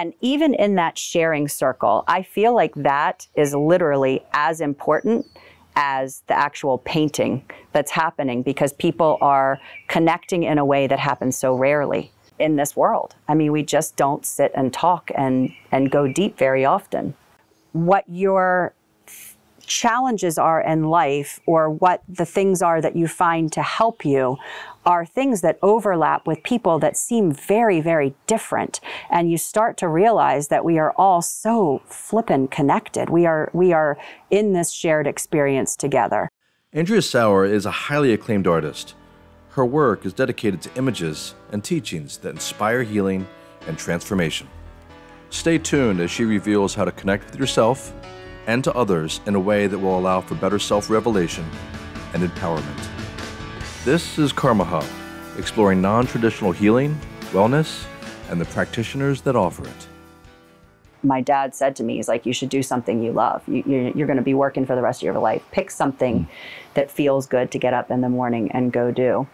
And even in that sharing circle, I feel like that is literally as important as the actual painting that's happening because people are connecting in a way that happens so rarely in this world. I mean, we just don't sit and talk and, and go deep very often. What your challenges are in life or what the things are that you find to help you are things that overlap with people that seem very, very different. And you start to realize that we are all so flippin' connected. We are, we are in this shared experience together. Andrea Sauer is a highly acclaimed artist. Her work is dedicated to images and teachings that inspire healing and transformation. Stay tuned as she reveals how to connect with yourself and to others in a way that will allow for better self revelation and empowerment. This is Karma Hub, exploring non traditional healing, wellness, and the practitioners that offer it. My dad said to me, he's like, you should do something you love. You, you're, you're going to be working for the rest of your life. Pick something mm. that feels good to get up in the morning and go do.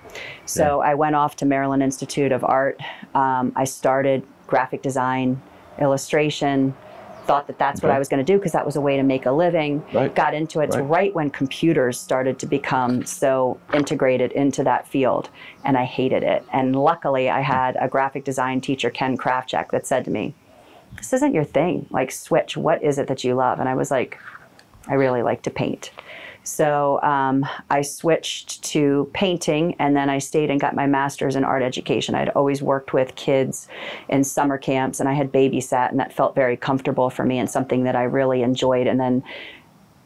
So yeah. I went off to Maryland Institute of Art. Um, I started graphic design, illustration, thought that that's okay. what I was going to do because that was a way to make a living. Right. Got into it right. right when computers started to become so integrated into that field, and I hated it. And luckily, I had a graphic design teacher, Ken Krafchek, that said to me, "This isn't your thing. Like, switch. What is it that you love?" And I was like, "I really like to paint." So um, I switched to painting and then I stayed and got my master's in art education. I'd always worked with kids in summer camps and I had babysat, and that felt very comfortable for me and something that I really enjoyed. And then,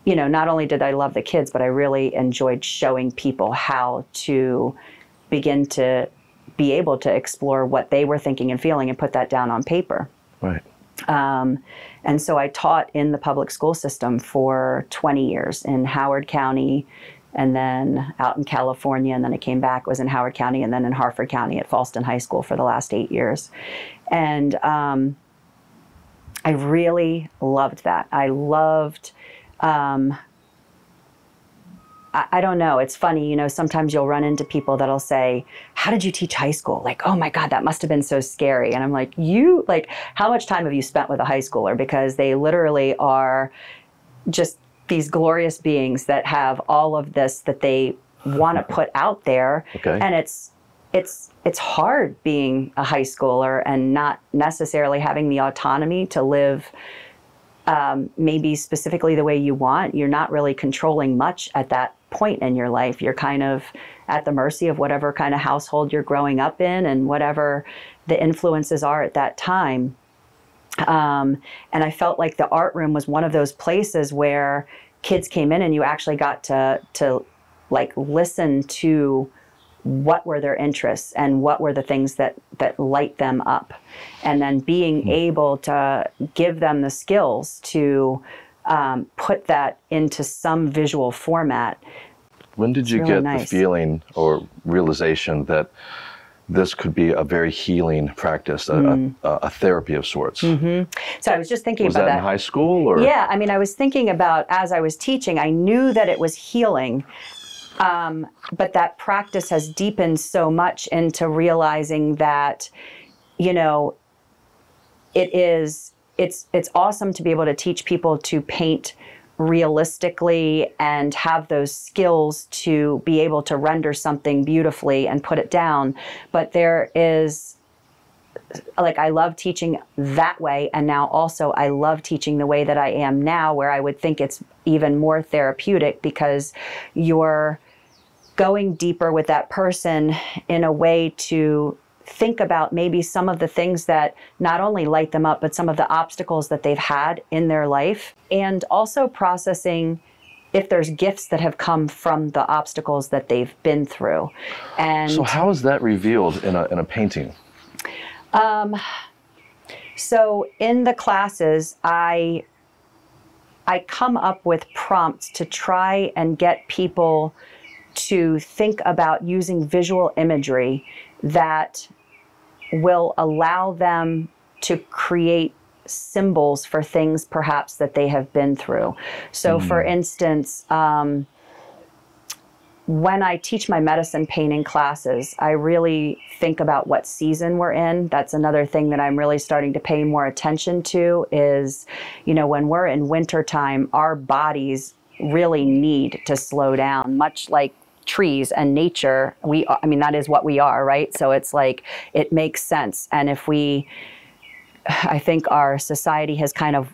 you know, not only did I love the kids, but I really enjoyed showing people how to begin to be able to explore what they were thinking and feeling and put that down on paper. Right. Um, and so I taught in the public school system for 20 years in Howard County and then out in California. And then I came back, was in Howard County and then in Harford County at Fallston High School for the last eight years. And um, I really loved that. I loved um, I, I don't know. It's funny, you know, sometimes you'll run into people that'll say, How did you teach high school? Like, oh my God, that must have been so scary. And I'm like, You, like, how much time have you spent with a high schooler? Because they literally are just these glorious beings that have all of this that they want to put out there. Okay. And it's, it's it's hard being a high schooler and not necessarily having the autonomy to live um, maybe specifically the way you want. You're not really controlling much at that point in your life. You're kind of at the mercy of whatever kind of household you're growing up in and whatever the influences are at that time. Um, and I felt like the art room was one of those places where kids came in and you actually got to to like listen to what were their interests and what were the things that that light them up and then being mm-hmm. able to give them the skills to um, put that into some visual format. When did you really get nice. the feeling or realization that this could be a very healing practice, a, mm. a, a therapy of sorts. Mm-hmm. So I was just thinking was about that, that in high school, or yeah, I mean, I was thinking about as I was teaching, I knew that it was healing, um, but that practice has deepened so much into realizing that, you know, it is it's it's awesome to be able to teach people to paint realistically and have those skills to be able to render something beautifully and put it down. But there is like I love teaching that way. And now also I love teaching the way that I am now where I would think it's even more therapeutic because you're going deeper with that person in a way to think about maybe some of the things that not only light them up, but some of the obstacles that they've had in their life, and also processing if there's gifts that have come from the obstacles that they've been through. And so, how is that revealed in a, in a painting? Um, so, in the classes, I I come up with prompts to try and get people to think about using visual imagery that will allow them to create symbols for things perhaps that they have been through. So, mm. for instance, um, when I teach my medicine painting classes, I really think about what season we're in. That's another thing that I'm really starting to pay more attention to is, you know, when we're in wintertime, our bodies really need to slow down, much like trees and nature. We, I mean, that is what we are, right? So it's like, it makes sense. And if we, I think our society has kind of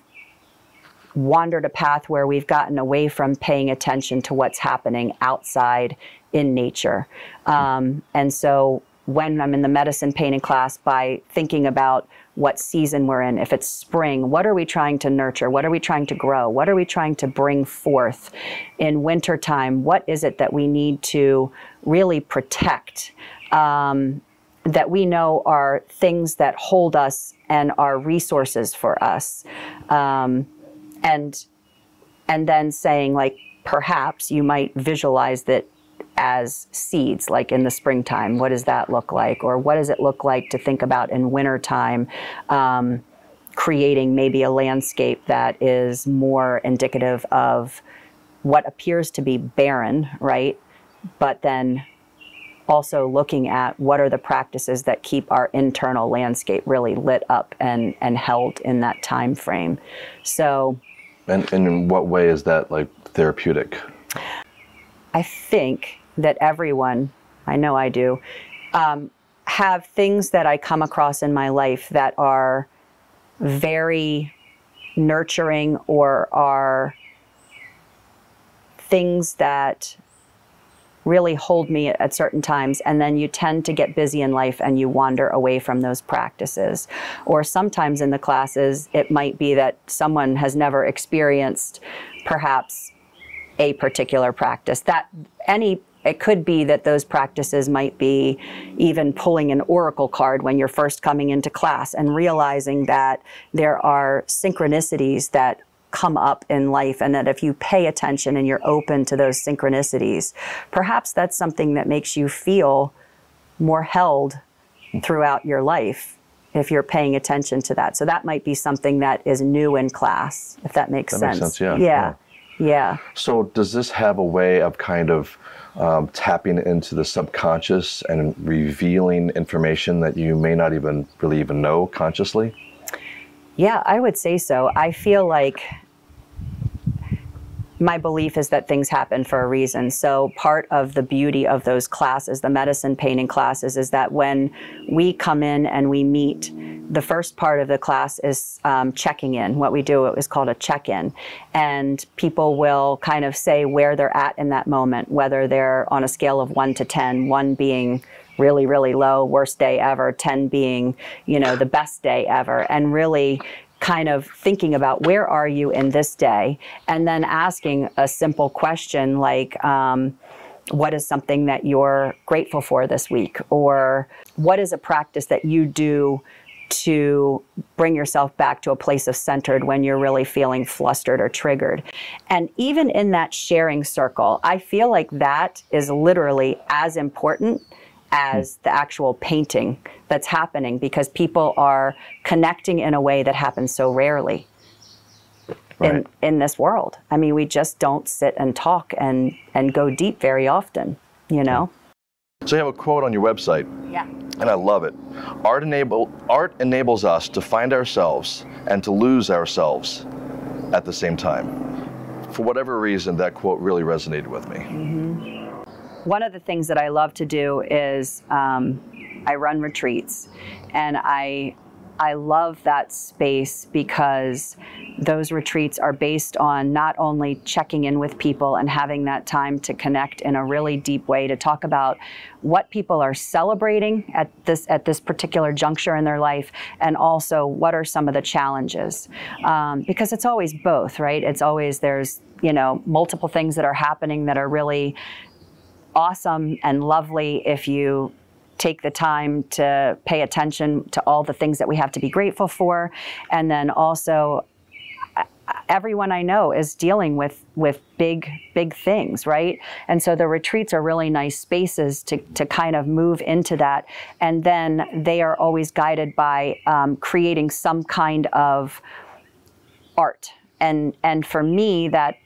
wandered a path where we've gotten away from paying attention to what's happening outside in nature. Um, and so when I'm in the medicine painting class, by thinking about what season we're in, if it's spring, what are we trying to nurture? What are we trying to grow? What are we trying to bring forth? In wintertime, what is it that we need to really protect? Um, that we know are things that hold us and are resources for us. Um, and and then saying like perhaps you might visualize that as seeds like in the springtime what does that look like? Or what does it look like to think about in wintertime um, creating maybe a landscape that is more indicative of what appears to be barren right? But then also looking at what are the practices that keep our internal landscape really lit up and and held in that time frame. So and, and in what way is that like therapeutic? I think that everyone, I know I do, um, have things that I come across in my life that are very nurturing or are things that really hold me at certain times and then you tend to get busy in life and you wander away from those practices. Or sometimes in the classes it might be that someone has never experienced perhaps a particular practice that any it could be that those practices might be even pulling an oracle card when you're first coming into class and realizing that there are synchronicities that come up in life and that if you pay attention and you're open to those synchronicities, perhaps that's something that makes you feel more held throughout your life if you're paying attention to that. So that might be something that is new in class, if that makes that sense. Makes sense, yeah. Yeah. yeah. Yeah. So does this have a way of kind of um, tapping into the subconscious and revealing information that you may not even really even know consciously? Yeah, I would say so. I feel like my belief is that things happen for a reason. So part of the beauty of those classes, the medicine painting classes, is that when we come in and we meet, the first part of the class is um, checking in. What we do is called a check-in, and people will kind of say where they're at in that moment, whether they're on a scale of one to ten, one being really really low worst day ever 10 being you know the best day ever and really kind of thinking about where are you in this day and then asking a simple question like um, what is something that you're grateful for this week or what is a practice that you do to bring yourself back to a place of centered when you're really feeling flustered or triggered. And even in that sharing circle, I feel like that is literally as important as the actual painting that's happening because people are connecting in a way that happens so rarely right. in, in this world. I mean, we just don't sit and talk and, and go deep very often, you know? So you have a quote on your website. Yeah. And I love it. Art, enable, art enables us to find ourselves and to lose ourselves at the same time. For whatever reason, that quote really resonated with me. Mm-hmm one of the things that I love to do is um, I run retreats, and I I love that space because those retreats are based on not only checking in with people and having that time to connect in a really deep way to talk about what people are celebrating at this at this particular juncture in their life and also what are some of the challenges. Um, because it's always both right? It's always there's you know multiple things that are happening that are really awesome and lovely if you take the time to pay attention to all the things that we have to be grateful for. And then also, everyone I know is dealing with with big big things, right? And so the retreats are really nice spaces to to kind of move into that, and then they are always guided by um, creating some kind of art. And and for me, that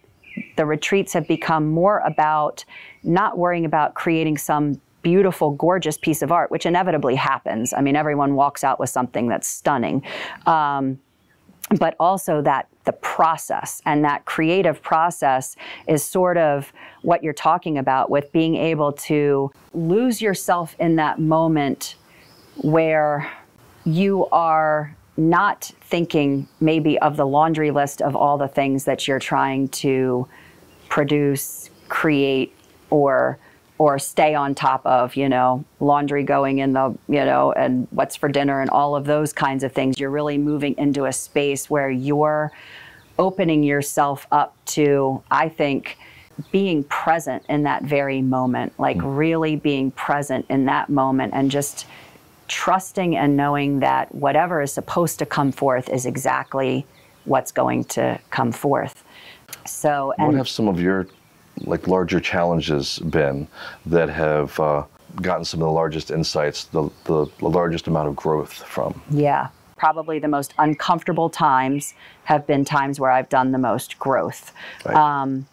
the retreats have become more about not worrying about creating some beautiful, gorgeous piece of art, which inevitably happens. I mean, everyone walks out with something that's stunning. Um, but also that the process and that creative process is sort of what you're talking about with being able to lose yourself in that moment where you are not thinking maybe of the laundry list of all the things that you're trying to produce, create, or or stay on top of, you know, laundry going in the, you know, and what's for dinner and all of those kinds of things. You're really moving into a space where you're opening yourself up to, I think, being present in that very moment, like mm. really being present in that moment and just trusting and knowing that whatever is supposed to come forth is exactly what's going to come forth. So, and what have some of your like larger challenges been that have uh, gotten some of the largest insights, the, the, the largest amount of growth from? Yeah, probably the most uncomfortable times have been times where I've done the most growth. Right. Um,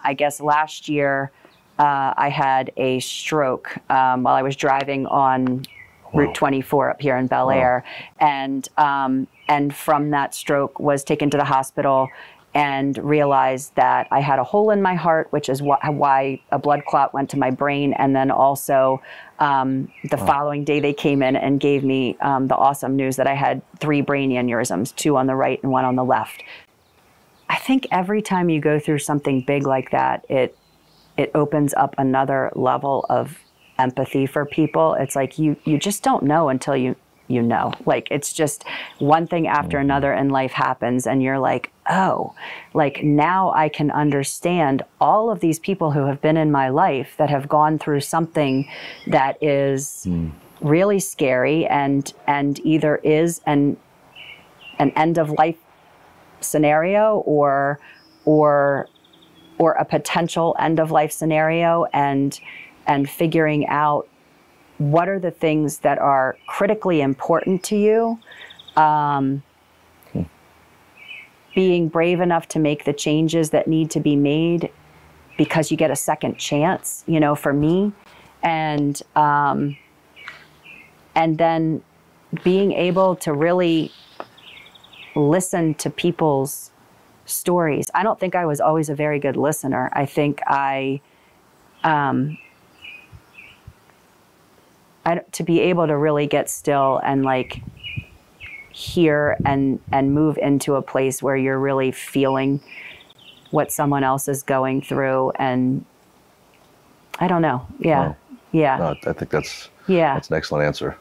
I guess last year uh, I had a stroke um, while I was driving on wow. Route 24 up here in Bel Air, wow. and um, and from that stroke was taken to the hospital and realized that I had a hole in my heart, which is wh- why a blood clot went to my brain. And then also um, the oh. following day, they came in and gave me um, the awesome news that I had three brain aneurysms, two on the right and one on the left. I think every time you go through something big like that, it it opens up another level of empathy for people. It's like you you just don't know until you you know. Like it's just one thing after mm-hmm. another in life happens, and you're like, oh, like now I can understand all of these people who have been in my life that have gone through something that is mm. really scary and and either is an an end of life scenario or or or a potential end of life scenario and and figuring out what are the things that are critically important to you um, hmm. being brave enough to make the changes that need to be made because you get a second chance you know for me. And um, and then being able to really listen to people's stories. I don't think i was always a very good listener. I think i um, I, to be able to really get still and like hear and and move into a place where you're really feeling what someone else is going through and I don't know. Yeah. Wow. Yeah. No, I think that's yeah. That's an excellent answer.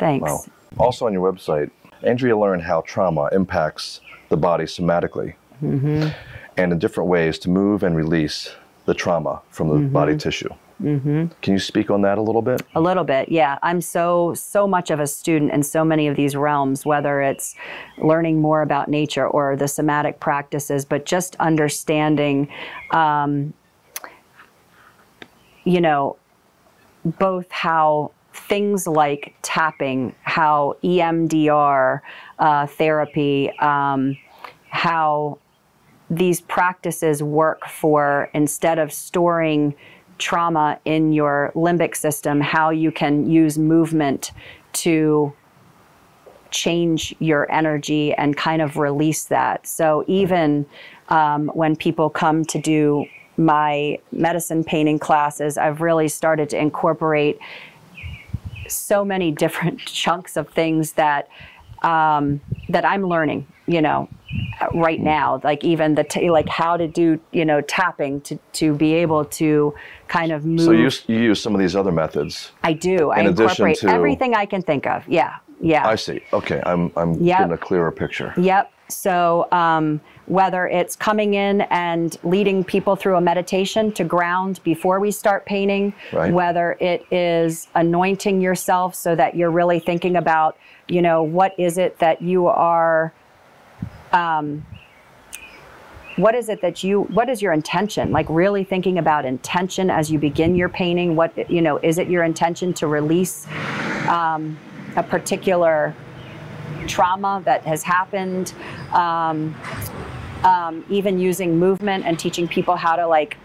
Thanks. Wow. Also on your website, Andrea learned how trauma impacts the body somatically mm-hmm. and in different ways to move and release the trauma from the mm-hmm. body tissue. Mm-hmm. Can you speak on that a little bit? A little bit, yeah. I'm so so much of a student in so many of these realms, whether it's learning more about nature or the somatic practices, but just understanding, um, you know, both how things like tapping, how EMDR uh, therapy, um, how these practices work for instead of storing trauma in your limbic system, how you can use movement to change your energy and kind of release that. So even um, when people come to do my medicine painting classes, I've really started to incorporate so many different chunks of things that um, that I'm learning. You know, right now like even the t- like how to do you know tapping to to be able to kind of move so you, you use some of these other methods i do. i incorporate to... everything i can think of. Yeah. Yeah. I see. Okay. I'm i'm yep. getting a clearer picture. Yep. So um, whether it's coming in and leading people through a meditation to ground before we start painting right. whether it is anointing yourself so that you're really thinking about you know what is it that you are um, what is it that you what is your intention? Like really thinking about intention as you begin your painting? What you know is it your intention to release um, a particular trauma that has happened um, um, even using movement and teaching people how to like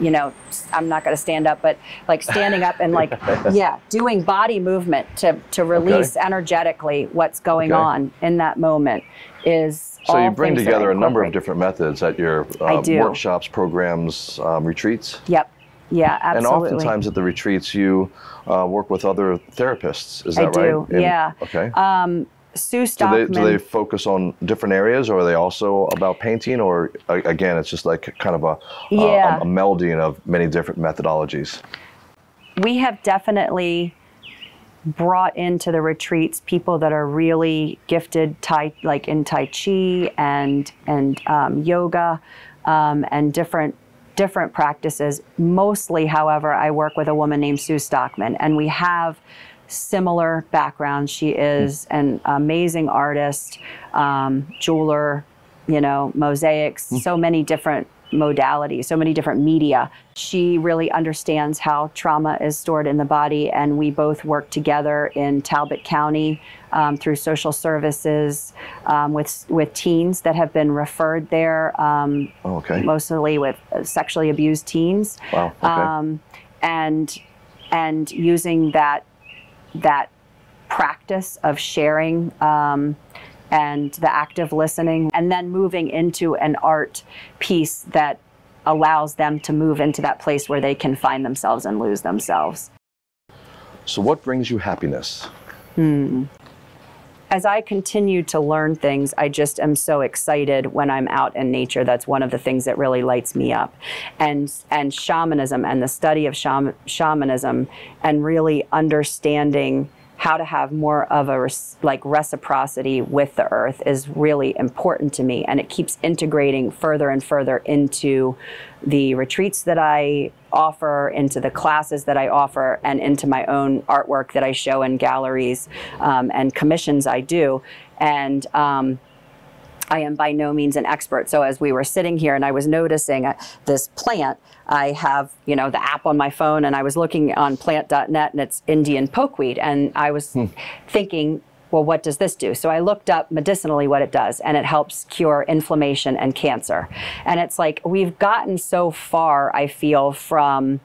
you know, I'm not going to stand up, but like standing up and like, yeah, doing body movement to, to release okay. energetically what's going okay. on in that moment is. So you bring together a number of different methods at your um, workshops, programs, um, retreats. Yep. Yeah, absolutely. And oftentimes at the retreats, you uh, work with other therapists. Is that I right? do. In, yeah. Okay. Um, Sue Stockman. Do they, do they, focus on different areas, or are they also about painting, or again, it's just like kind of a, yeah. a, a melding of many different methodologies? We have definitely brought into the retreats people that are really gifted, tai, like in Tai Chi and and um, yoga, um, and different different practices. Mostly, however, I work with a woman named Sue Stockman, and we have similar background. She is an amazing artist, um, jeweler, you know, mosaics, mm. so many different modalities, so many different media. She really understands how trauma is stored in the body, and we both work together in Talbot County um, through social services um, with with teens that have been referred there. Um, oh, okay. Mostly with sexually abused teens. Wow. Okay. Um, and and using that that practice of sharing um, and the active listening, and then moving into an art piece that allows them to move into that place where they can find themselves and lose themselves. So, what brings you happiness? Hmm as I continue to learn things, I just am so excited when I'm out in nature. That's one of the things that really lights me up. And and shamanism and the study of shaman, shamanism and really understanding how to have more of a like reciprocity with the earth is really important to me and it keeps integrating further and further into the retreats that I offer into the classes that I offer and into my own artwork that I show in galleries um, and commissions I do. And um, I am by no means an expert. So as we were sitting here and I was noticing uh, this plant, I have, you know, the app on my phone and I was looking on plant.net and it's Indian pokeweed. And I was hmm. thinking, well, what does this do? So I looked up medicinally what it does, and it helps cure inflammation and cancer. And it's like we've gotten so far, I feel, from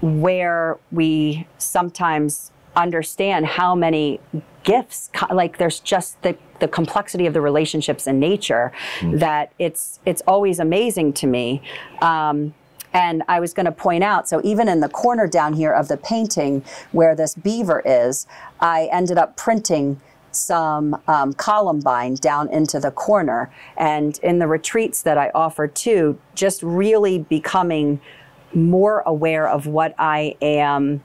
where we sometimes understand how many gifts like there's just the the complexity of the relationships in nature mm. that it's it's always amazing to me um, and I was going to point out, so even in the corner down here of the painting where this beaver is, I ended up printing some um, columbine down into the corner. And in the retreats that I offer too, just really becoming more aware of what I am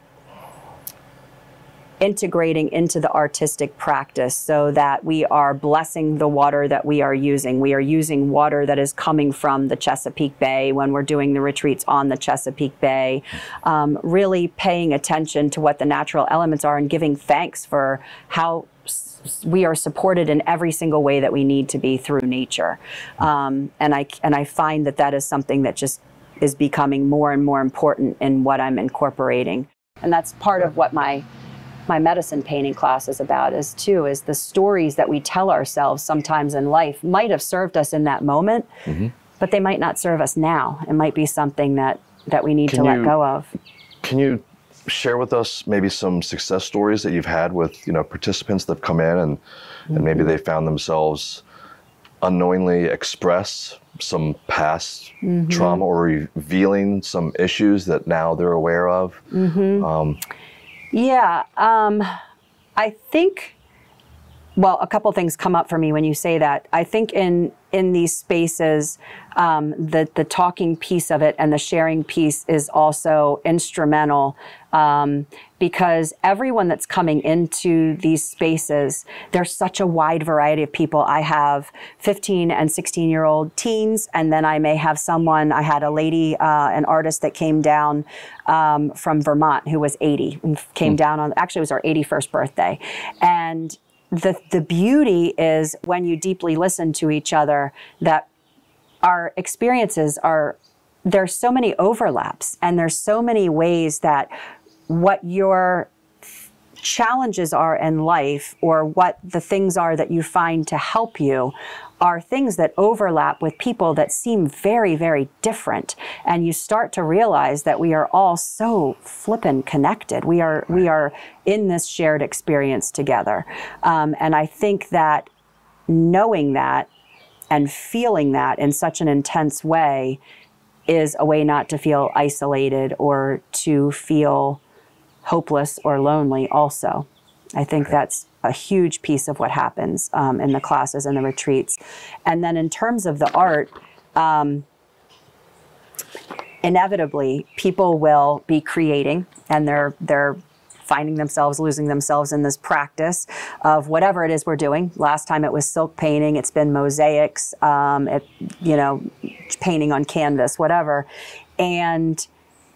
integrating into the artistic practice so that we are blessing the water that we are using. We are using water that is coming from the Chesapeake Bay when we're doing the retreats on the Chesapeake Bay, um, really paying attention to what the natural elements are and giving thanks for how we are supported in every single way that we need to be through nature. Um, and I and I find that that is something that just is becoming more and more important in what I'm incorporating. And that's part of what my my medicine painting class is about is too is the stories that we tell ourselves sometimes in life might have served us in that moment mm-hmm. but they might not serve us now it might be something that that we need can to you, let go of can you share with us maybe some success stories that you've had with you know participants that have come in and mm-hmm. and maybe mm-hmm. they found themselves unknowingly express some past mm-hmm. trauma or revealing some issues that now they're aware of mm-hmm. um, yeah, um, I think. Well, a couple things come up for me when you say that. I think in in these spaces, um, the the talking piece of it and the sharing piece is also instrumental um, because everyone that's coming into these spaces, there's such a wide variety of people. I have 15 and 16 year old teens, and then I may have someone. I had a lady, uh, an artist that came down um, from Vermont who was 80 and came mm. down on actually it was our 81st birthday, and the the beauty is when you deeply listen to each other that our experiences are there's so many overlaps and there's so many ways that what you're challenges are in life or what the things are that you find to help you are things that overlap with people that seem very, very different. And you start to realize that we are all so flippin' connected. We are, we are in this shared experience together. Um, and I think that knowing that and feeling that in such an intense way is a way not to feel isolated or to feel hopeless or lonely also. I think right. that's a huge piece of what happens um, in the classes and the retreats. And then in terms of the art, um, inevitably people will be creating and they're they're finding themselves losing themselves in this practice of whatever it is we're doing last time it was silk painting it's been mosaics um, it, you know painting on canvas whatever and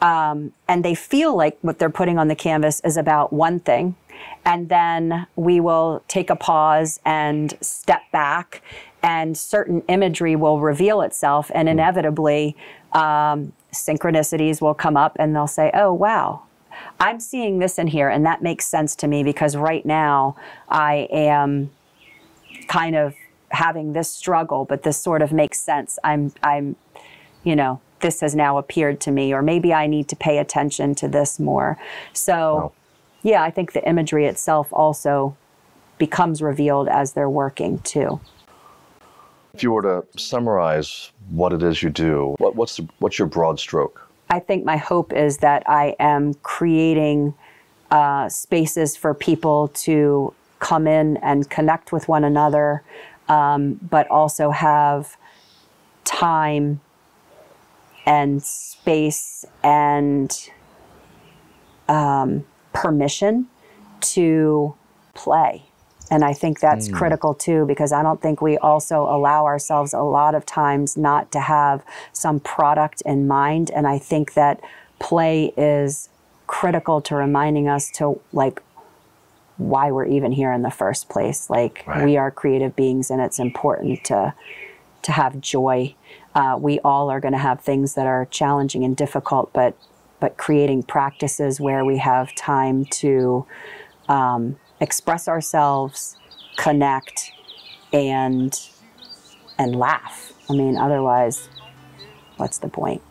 um, and they feel like what they're putting on the canvas is about one thing. And then we will take a pause and step back, and certain imagery will reveal itself, and inevitably, um, synchronicities will come up, and they'll say, Oh, wow, I'm seeing this in here, and that makes sense to me because right now I am kind of having this struggle, but this sort of makes sense. I'm, I'm, you know, this has now appeared to me, or maybe I need to pay attention to this more. So, wow. yeah, I think the imagery itself also becomes revealed as they're working too. If you were to summarize what it is you do, what, what's the, what's your broad stroke? I think my hope is that I am creating uh, spaces for people to come in and connect with one another, um, but also have time and space and um, permission to play. And I think that's mm. critical too, because I don't think we also allow ourselves a lot of times not to have some product in mind. And I think that play is critical to reminding us to like why we're even here in the first place. Like right. we are creative beings and it's important to to have joy uh, we all are going to have things that are challenging and difficult, but but creating practices where we have time to um, express ourselves, connect, and and laugh. I mean, otherwise, what's the point?